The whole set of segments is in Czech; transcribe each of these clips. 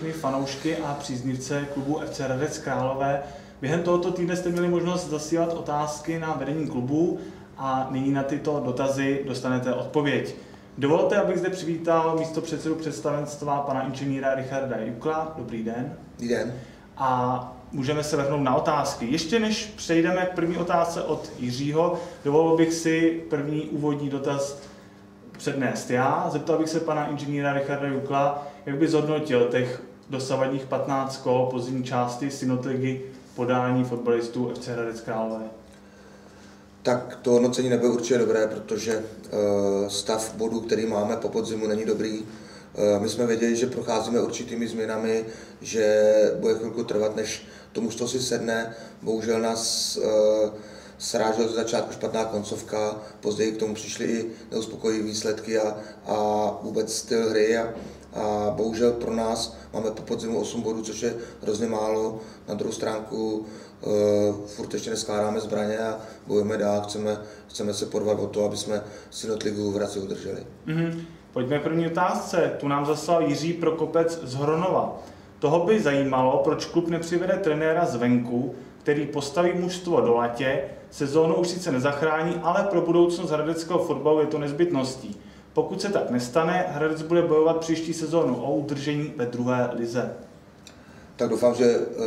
všechny fanoušky a příznivce klubu FC Hradec Králové. Během tohoto týdne jste měli možnost zasílat otázky na vedení klubu a nyní na tyto dotazy dostanete odpověď. Dovolte, abych zde přivítal místo předsedu představenstva pana inženýra Richarda Jukla. Dobrý den. Dobrý den. A můžeme se vrhnout na otázky. Ještě než přejdeme k první otázce od Jiřího, dovolil bych si první úvodní dotaz přednést já. Zeptal bych se pana inženýra Richarda Jukla, jak by zhodnotil těch dosavadních 15 kol podzimní části Synotligy podání fotbalistů FC Hradec Králové? Tak to hodnocení nebylo určitě dobré, protože uh, stav bodů, který máme po podzimu, není dobrý. Uh, my jsme věděli, že procházíme určitými změnami, že bude chvilku trvat, než tomu to si sedne. Bohužel nás uh, srážel ze začátku špatná koncovka, později k tomu přišly i neuspokojivé výsledky a, a vůbec styl hry a, a bohužel pro nás máme po podzimu 8 bodů, což je hrozně málo. Na druhou stránku uh, furt ještě neskládáme zbraně a bojujeme dál, chceme, chceme se porvat o to, aby jsme Synotligu v Hradci udrželi. Mm-hmm. Pojďme k první otázce. Tu nám zaslal Jiří Prokopec z Hronova. Toho by zajímalo, proč klub nepřivede trenéra zvenku, který postaví mužstvo do latě, sezónu už sice nezachrání, ale pro budoucnost hradeckého fotbalu je to nezbytností. Pokud se tak nestane, Hradec bude bojovat příští sezónu o udržení ve druhé lize. Tak doufám, že uh,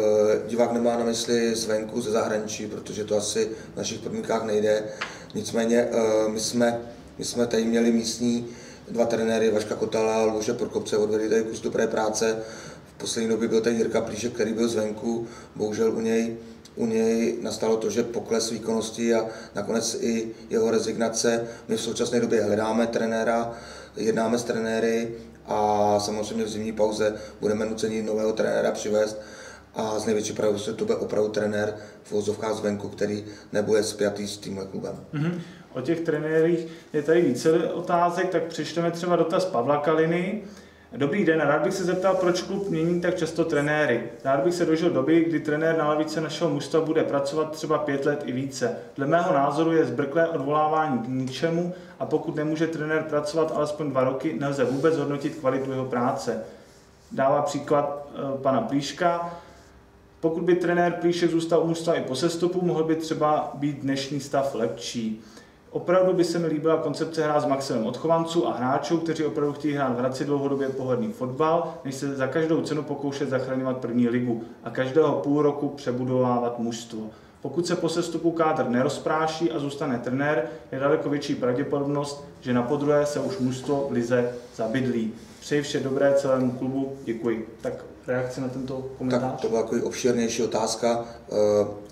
divák nemá na mysli zvenku, ze zahraničí, protože to asi v našich podmínkách nejde. Nicméně uh, my, jsme, my jsme tady měli místní dva trenéry, Vaška Kotala a Luže Prokopce, odvedli tady kus dobré práce. V poslední době byl tady Jirka Plíšek, který byl zvenku, bohužel u něj u něj nastalo to, že pokles výkonnosti a nakonec i jeho rezignace. My v současné době hledáme trenéra, jednáme s trenéry a samozřejmě v zimní pauze budeme nuceni nového trenéra přivést a z největší pravděpodobností to bude opravdu trenér v vozovkách zvenku, který nebude spjatý s tímhle klubem. Mm-hmm. O těch trenérích je tady více otázek, tak přečteme třeba dotaz Pavla Kaliny. Dobrý den, rád bych se zeptal, proč klub mění tak často trenéry. Rád bych se dožil doby, kdy trenér na lavice našeho mužstva bude pracovat třeba pět let i více. Dle mého názoru je zbrklé odvolávání k ničemu a pokud nemůže trenér pracovat alespoň dva roky, nelze vůbec hodnotit kvalitu jeho práce. Dává příklad e, pana Plíška. Pokud by trenér Plíšek zůstal u mužstva i po sestupu, mohl by třeba být dnešní stav lepší. Opravdu by se mi líbila koncepce hrát s maximem odchovanců a hráčů, kteří opravdu chtějí hrát v Hradci dlouhodobě pohodlný fotbal, než se za každou cenu pokoušet zachraňovat první ligu a každého půl roku přebudovávat mužstvo. Pokud se po sestupu kádr nerozpráší a zůstane trenér, je daleko větší pravděpodobnost, že na podruhé se už mužstvo v lize zabydlí. Přeji vše dobré celému klubu, děkuji. Tak reakce na tento komentář? Tak to byla takový obširnější otázka. Eh,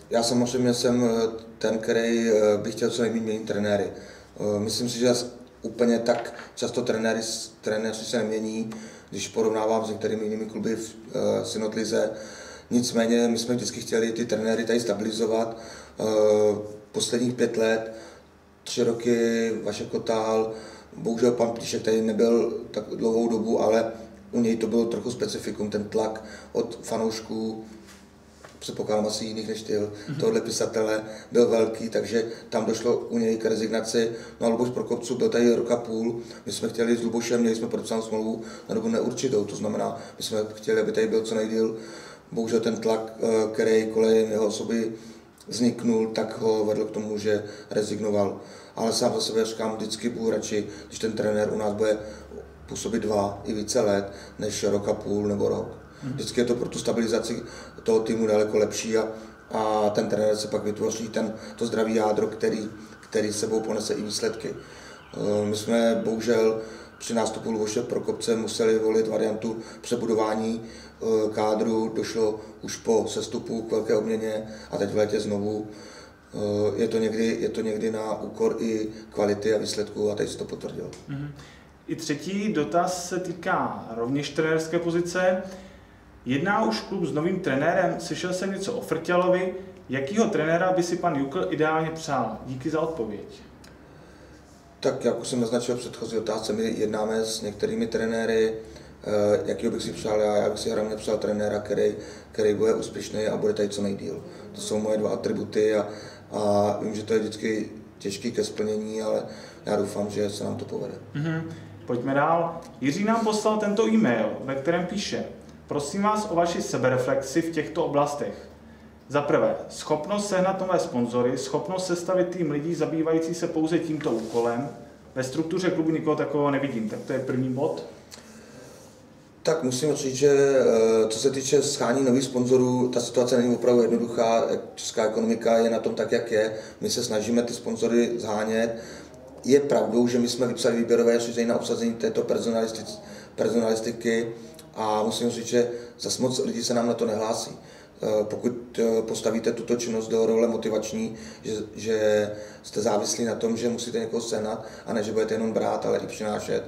já samozřejmě jsem eh, ten, který eh, by chtěl co nejméně měnit trenéry. Myslím si, že úplně tak často trenéry, trenéři se nemění, když porovnávám s některými jinými kluby v Synotlize. Nicméně my jsme vždycky chtěli ty trenéry tady stabilizovat. Posledních pět let, tři roky Vašek Kotál, bohužel pan Plíšek tady nebyl tak dlouhou dobu, ale u něj to bylo trochu specifikum, ten tlak od fanoušků, předpokládám asi jiných než ty, mm-hmm. tohle pisatele, byl velký, takže tam došlo u něj k rezignaci. No a Luboš Prokopců byl tady roka půl, my jsme chtěli s Lubošem, měli jsme podepsanou smlouvu na dobu neurčitou, to znamená, my jsme chtěli, aby tady byl co nejdíl. Bohužel ten tlak, eh, který kolem jeho osoby vzniknul, tak ho vedl k tomu, že rezignoval. Ale sám za sebe říkám, vždycky budu radši, když ten trenér u nás bude působit dva i více let, než rok a půl nebo rok. Mhm. Vždycky je to pro tu stabilizaci toho týmu daleko lepší a, a ten trenér se pak vytvoří ten, to zdravý jádro, který, který sebou ponese i výsledky. Eh, my jsme bohužel při nástupu Luboše Prokopce museli volit variantu přebudování eh, kádru, došlo už po sestupu k velké obměně a teď v létě znovu. Eh, je to někdy, je to někdy na úkor i kvality a výsledků a teď se to potvrdilo. Mm-hmm. I třetí dotaz se týká rovněž trenérské pozice. Jedná už klub s novým trenérem, slyšel jsem něco o Frtělovi. Jakýho trenéra by si pan Jukl ideálně přál? Díky za odpověď. Tak jak už jsem naznačil v předchozí otázce, my jednáme s některými trenéry, eh, jakýho bych si přál já, já bych si hlavně přál trenéra, který, který bude úspěšný a bude tady co nejdíl. To jsou moje dva atributy a, a vím, že to je vždycky těžký ke splnění, ale já doufám, že se nám to povede. Mm-hmm. Pojďme dál. Jiří nám poslal tento e-mail, ve kterém píše, Prosím vás o vaši sebereflexi v těchto oblastech. Za prvé, schopnost sehnat nové sponzory, schopnost sestavit tým lidí zabývající se pouze tímto úkolem. Ve struktuře klubu nikoho takového nevidím, tak to je první bod. Tak musím říct, že eh, co se týče schání nových sponzorů, ta situace není opravdu jednoduchá. Česká ekonomika je na tom tak, jak je. My se snažíme ty sponzory zhánět. Je pravdou, že my jsme vypsali výběrové řízení na obsazení této personalistiky a musím říct, že zase moc lidí se nám na to nehlásí. Eh, pokud eh, postavíte tuto činnost do role motivační, že, že jste závislí na tom, že musíte někoho sehnat a ne, že budete jenom brát, ale i přinášet,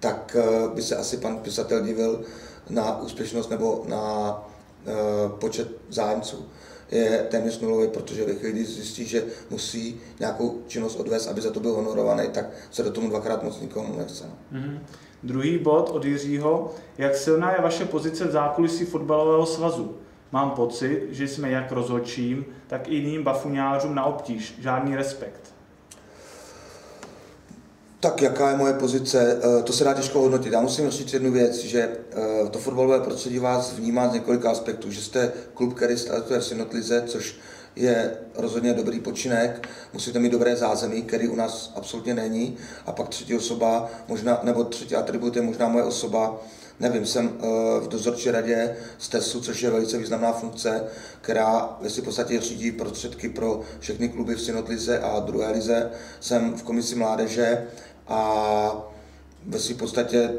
tak eh, by se asi pan pisatel divil na úspěšnost nebo na počet zájemců je téměř nulový, protože ve chvíli, kdy zjistí, že musí nějakou činnost odvést, aby za to byl honorovaný, tak se do tomu dvakrát moc nikomu nechce. Mm-hmm. Druhý bod od Jiřího. Jak silná je vaše pozice v zákulisí fotbalového svazu? Mám pocit, že jsme jak rozhodčím, tak i jiným bafuňářům na obtíž. Žádný respekt. Tak jaká je moje pozice, eh, to se dá těžko hodnotit. Já musím říct jednu věc, že eh, to fotbalové prostředí vás vnímá z několika aspektů, že jste klub, který startuje v Synotlize, což je rozhodně dobrý počinek, musíte mít dobré zázemí, který u nás absolutně není. A pak třetí osoba, možná, nebo třetí atribut je možná moje osoba, nevím, jsem eh, v dozorčí radě z TESu, což je velice významná funkce, která ve si podstatě řídí prostředky pro všechny kluby v Synotlize a druhé lize. Jsem v komisi mládeže a ve si podstatě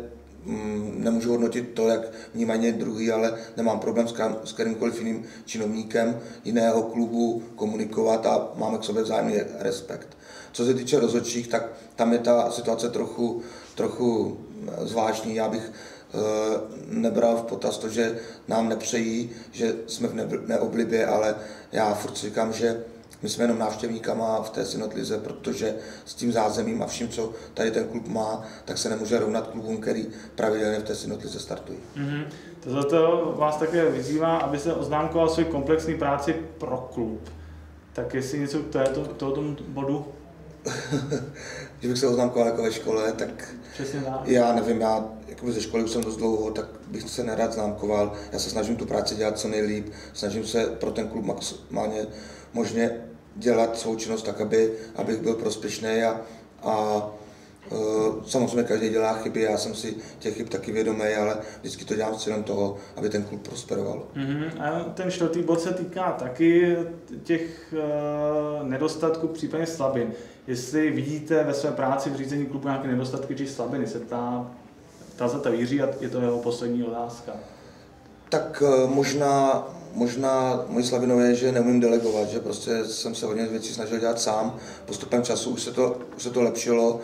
nemůžu hodnotit to, jak vnímají druhý, ale nemám problém s kterýmkoliv jiným činovníkem jiného klubu komunikovat a máme k sobě vzájemný respekt. Co se týče rozhodčích, tak tam je ta situace trochu, trochu zvláštní. Já bych Eh, nebral v potaz to, že nám nepřejí, že jsme v neoblibě, ale já furt říkám, že my jsme jenom návštěvníkama v té synotlize, protože s tím zázemím a vším, co tady ten klub má, tak se nemůže rovnat klubům, který pravidelně v té synotlize startují. Mm-hmm. To za to vás také vyzývá, aby se oznámkoval svůj komplexní práci pro klub. Tak jestli něco k tohoto, tohoto bodu Když bych se oznámkoval jako ve škole, tak Přesně tak. já nevím, já jako ze školy už jsem dost dlouho, tak bych se nerad známkoval. Já se snažím tu práci dělat co nejlíp, snažím se pro ten klub maximálně možně dělat svou činnost tak, aby, abych byl prospěšný a, a Eh, samozřejmě každý dělá chyby, já jsem si těch chyb taky vědomý, ale vždycky to dělám s cílem toho, aby ten klub prosperoval. Mm-hmm. A ten čtvrtý bod se týká taky těch uh, nedostatků, případně slabin. Jestli vidíte ve své práci v řízení klubu nějaké nedostatky či slabiny, se ptá, ptá se ta Jiří a je to jeho poslední otázka. Tak uh, možná, možná mojí slabinou je, že neumím delegovat, že prostě jsem se hodně věcí snažil dělat sám. Postupem času už se to, už se to lepšilo.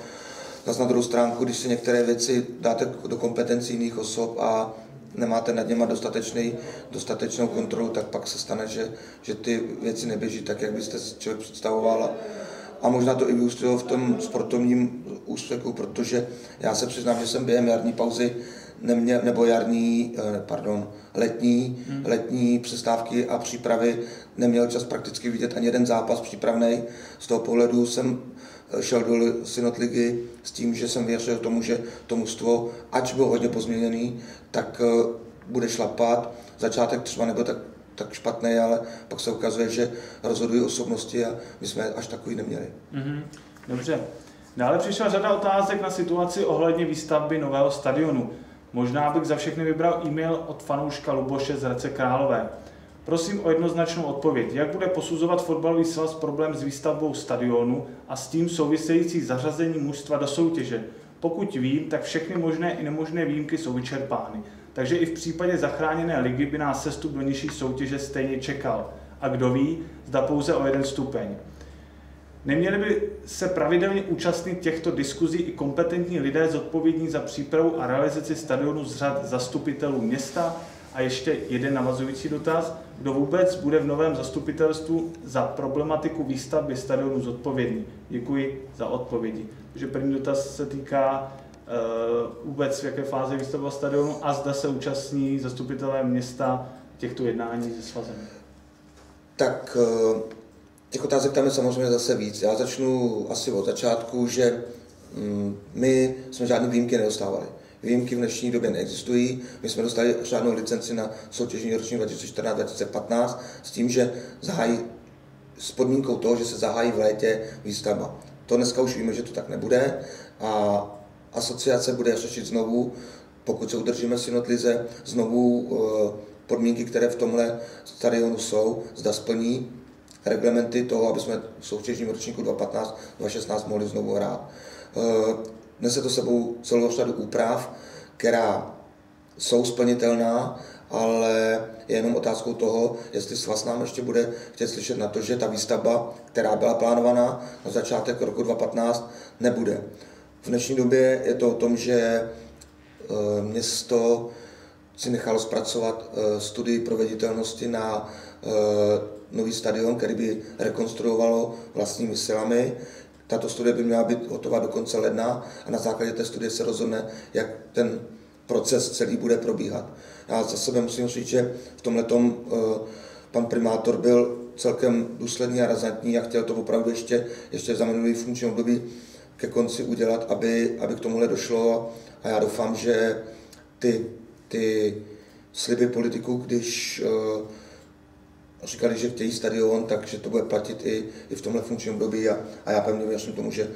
Zase na druhou stránku, když si některé věci dáte do kompetencí jiných osob a nemáte nad něma dostatečný, dostatečnou kontrolu, tak pak se stane, že, že ty věci neběží tak, jak byste si člověk představoval. A možná to i vyústilo v tom sportovním úspěchu, protože já se přiznám, že jsem během jarní pauzy neměl, nebo jarní, eh, pardon, letní, hmm. letní přestávky a přípravy neměl čas prakticky vidět ani jeden zápas přípravný. Z toho pohledu jsem šel do synotligy s tím, že jsem věřil tomu, že to mužstvo, ač bylo hodně pozměněný, tak eh, bude šlapat. Začátek třeba nebyl tak, tak špatný, ale pak se ukazuje, že rozhodují osobnosti a my jsme až takový neměli. Mm-hmm. Dobře. Dále přišla řada otázek na situaci ohledně výstavby nového stadionu. Možná bych za všechny vybral e-mail od fanouška Luboše z Hradce Králové. Prosím o jednoznačnou odpověď. Jak bude posuzovat fotbalový svaz problém s výstavbou stadionu a s tím související zařazení mužstva do soutěže? Pokud vím, tak všechny možné i nemožné výjimky jsou vyčerpány. Takže i v případě zachráněné ligy by nás sestup do nižší soutěže stejně čekal. A kdo ví, zda pouze o jeden stupeň. Neměli by se pravidelně účastnit těchto diskuzí i kompetentní lidé zodpovědní za přípravu a realizaci stadionu z řad zastupitelů města, a ještě jeden navazující dotaz. Kdo vůbec bude v novém zastupitelstvu za problematiku výstavby stadionu zodpovědný? Děkuji za odpovědi. Takže první dotaz se týká vůbec v jaké fázi výstavba stadionu a zda se účastní zastupitelé města těchto jednání se svazem. Tak uh, těch otázek tam je samozřejmě zase víc. Já začnu asi od začátku, že um, my jsme žádné výjimky nedostávali. Výjimky v dnešní době neexistují. My jsme dostali řádnou licenci na soutěžní ročník 2014-2015 s tím, že zahájí s podmínkou toho, že se zahájí v létě výstavba. To dneska už víme, že to tak nebude a asociace bude řešit znovu, pokud se udržíme synotlize, znovu eh, podmínky, které v tomhle stadionu jsou, zda splní reglementy toho, aby jsme v soutěžním ročníku 2015-2016 mohli znovu hrát. Eh, nese to sebou celou řadu úprav, která jsou splnitelná, ale je jenom otázkou toho, jestli svaz nám ještě bude chtět slyšet na to, že ta výstavba, která byla plánovaná na začátek roku 2015, nebude. V dnešní době je to o tom, že eh, město si nechalo zpracovat eh, studii proveditelnosti na eh, nový stadion, který by rekonstruovalo vlastními silami. Tato studie by měla být hotová do konce ledna a na základě té studie se rozhodne, jak ten proces celý bude probíhat. Já za sebe musím říct, že v tomhle pan primátor byl celkem důsledný a razantní a chtěl to opravdu ještě, ještě za minulý funkční období ke konci udělat, aby, aby k tomuhle došlo a já doufám, že ty, ty sliby politiků, když uh, říkali, že chtějí stadion, takže to bude platit i, i v tomhle funkčním období a, a já pevně věřím tomu, že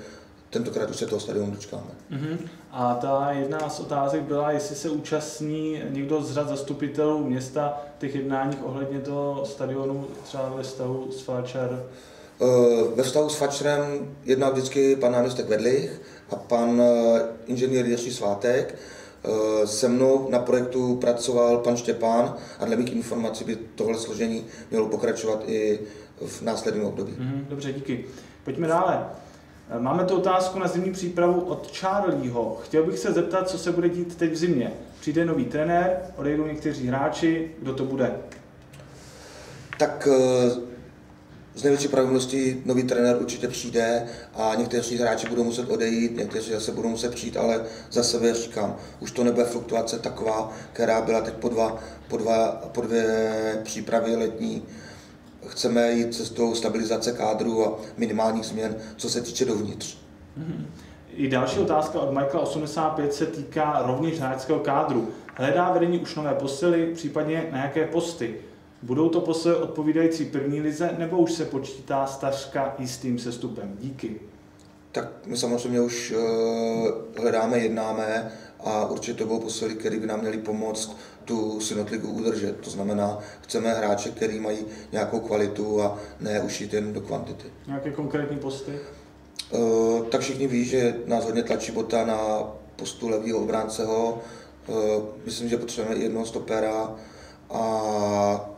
tentokrát už se toho stadionu dočkáme. Uh-huh. A ta jedna z otázek byla, jestli se účastní někdo z řad zastupitelů města těch jednáních ohledně toho stadionu, třeba ve stavu s Fačer. Eh, ve vztahu s Fačerem jednal vždycky pan náměstek Vedlich a pan eh, inženýr Jiří Svátek. Eh, se mnou na projektu pracoval pan Štěpán a dle mých informací by tohle složení mělo pokračovat i v následném období. Mhm, dobře, díky. Pojďme dále. Máme tu otázku na zimní přípravu od Charlieho. Chtěl bych se zeptat, co se bude dít teď v zimě. Přijde nový trenér, odejdou někteří hráči, kdo to bude? Tak z největší pravděpodobností nový trenér určitě přijde a někteří hráči budou muset odejít, někteří zase budou muset přijít, ale za sebe říkám, už to nebude fluktuace taková, která byla teď po, dva, po, dva, po dvě přípravy letní. Chceme jít cestou stabilizace kádru a minimálních změn, co se týče dovnitř. Mm-hmm. I další otázka od Michaela 85 se týká rovněž hráčského kádru. Hledá vedení už nové posily, případně na jaké posty? Budou to posily odpovídající první lize, nebo už se počítá stařka jistým sestupem? Díky. Tak my samozřejmě už uh, hledáme, jednáme a určitě to budou posily, které by nám měly pomoct tu synotligu udržet. To znamená, chceme hráče, který mají nějakou kvalitu a ne už jít jen do kvantity. Nějaké konkrétní posty? Uh, tak všichni ví, že nás hodně tlačí bota na postu levého obránceho. Uh, myslím, že potřebujeme jednoho stopera a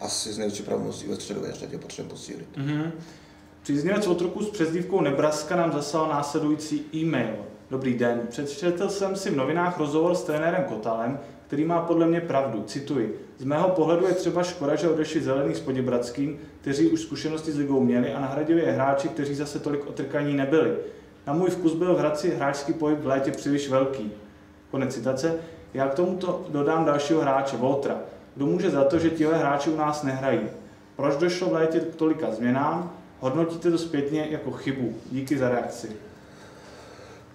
asi z největší pravomocí ve středové řadě potřebujeme posílit. Mm-hmm. Příznivec otroku s přezdívkou Nebraska nám zaslal následující e-mail. Dobrý den, přečetl jsem si v novinách rozhovor s trenérem Kotalem, který má podle mě pravdu. Cituji. Z mého pohledu je třeba škoda, že odešli zelený s Poděbradským, kteří už zkušenosti s ligou měli a nahradili je hráči, kteří zase tolik otrkaní nebyli. Na můj vkus byl v Hradci hráčský pohyb v létě příliš velký. Konec citace. Já k tomuto dodám dalšího hráče, Voltra. Kdo může za to, že tihle hráči u nás nehrají? Proč došlo v létě k tolika změnám? Hodnotíte to zpětně jako chybu. Díky za reakci.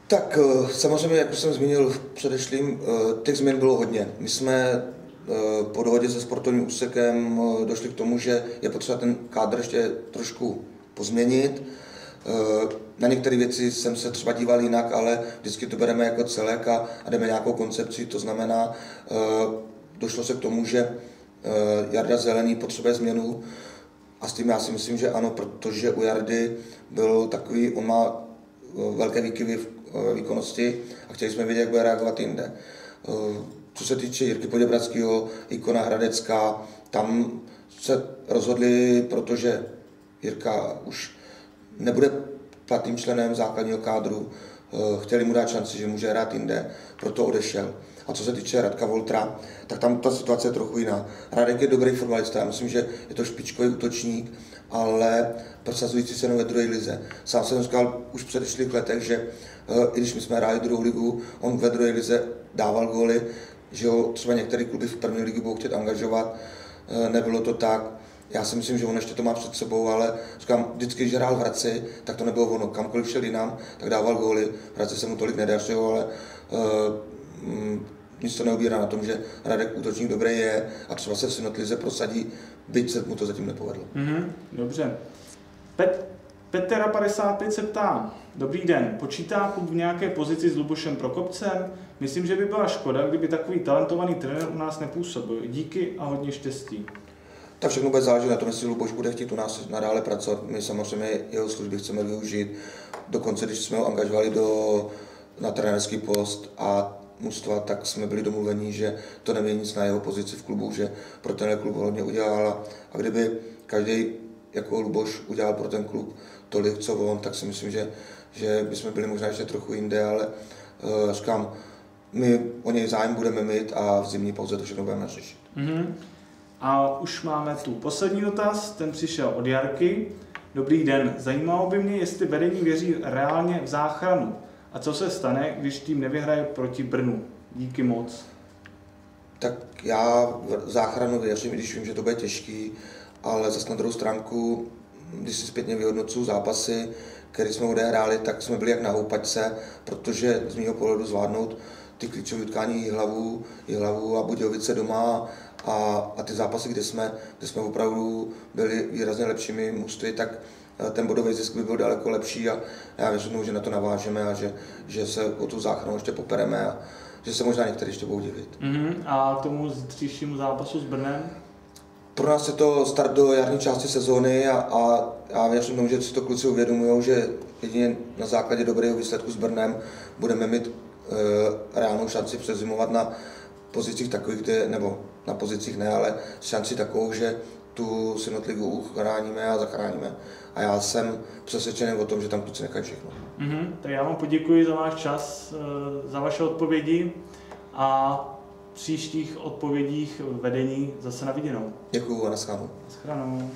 Tak eh, samozřejmě, jak už jsem zmínil v předešlým, eh, těch změn bylo hodně. My jsme eh, po dohodě se sportovním úsekem došli k tomu, že je potřeba ten kádr ještě trošku pozměnit. Na některé věci jsem se třeba díval jinak, ale vždycky to bereme jako celek a, a jdeme nějakou koncepci. To znamená, došlo se k tomu, že eh, Jarda Zelený potřebuje změnu a s tím já si myslím, že ano, protože u Jardy byl takový, on má eh, velké výkyvy v eh, výkonnosti a chtěli jsme vědět, jak bude reagovat jinde. Co se týče Jirky Poděbradského, ikona Hradecká, tam se rozhodli, protože Jirka už nebude platným členem základního kádru, chtěli mu dát šanci, že může hrát jinde, proto odešel. A co se týče Radka Voltra, tak tam ta situace je trochu jiná. Radek je dobrý fotbalista, já myslím, že je to špičkový útočník, ale prosazující se ve druhé lize. Sám jsem říkal už v předešlých letech, že eh, i když my jsme hráli druhou ligu, on ve druhé lize dával góly, že ho třeba některé kluby v první ligu budou chtět angažovat. Eh, nebylo to tak. Já si myslím, že on ještě to má před sebou, ale říkám, vždycky, když hrál v Hradci, tak to nebylo ono. Kamkoliv šel jinam, tak dával góly. V Hradci se mu tolik nedařilo, ale uh, nic to neubírá na tom, že Radek útočník dobrý je a třeba se v Synotlize prosadí, byť se mu to zatím nepovedlo. Mm-hmm, dobře. Pet, Petera 55 se ptá, dobrý den, počítá klub v nějaké pozici s Lubošem Prokopcem? Myslím, že by byla škoda, kdyby takový talentovaný trenér u nás nepůsobil. Díky a hodně štěstí. Tak všechno bude záležet na tom, jestli Luboš bude chtít u nás nadále pracovat. My samozřejmě jeho služby chceme využít. Dokonce, když jsme ho angažovali do, na trenérský post a mužstva, tak jsme byli domluveni, že to nemění nic na jeho pozici v klubu, že pro ten klub hodně udělal. A kdyby každý jako Luboš udělal pro ten klub tolik, co on, tak si myslím, že, že bychom byli možná ještě trochu jinde, ale uh, říkám, my o něj zájem budeme mít a v zimní pauze to všechno budeme řešit. Mm-hmm. A už máme tu poslední dotaz, ten přišel od Jarky. Dobrý den, zajímalo by mě, jestli vedení věří reálně v záchranu. A co se stane, když tým nevyhraje proti Brnu? Díky moc. Tak já v záchranu věřím, když vím, že to bude těžký, ale zase na druhou stránku, když si zpětně vyhodnocuju zápasy, které jsme odehráli, tak jsme byli jak na houpačce, protože z mého pohledu zvládnout ty klíčové utkání hlavu, hlavu a Budějovice doma a, a ty zápasy, kde jsme, kde jsme opravdu byli výrazně lepšími mužství, tak eh, ten bodový zisk by byl daleko lepší a já věřím, že na to navážeme a že, že se o tu záchranu ještě popereme a že se možná některý ještě budou divit. Mm-hmm. A tomu zítřejšímu zápasu s Brnem? Pro nás je to start do jarní části sezóny a, a já věřím tomu, že si to kluci uvědomují, že jedině na základě dobrého výsledku s Brnem budeme mít e, reálnou šanci přezimovat na pozicích takových, kde, nebo na pozicích ne, ale šanci takovou, že tu synotligu uchráníme a zachráníme. A já jsem přesvědčený o tom, že tam kluci nechají všechno. Mm-hmm. Tak já vám poděkuji za váš čas, eh, za vaše odpovědi a příštích odpovědích vedení zase na viděnou. Děkuju a naschledanou. Naschledanou.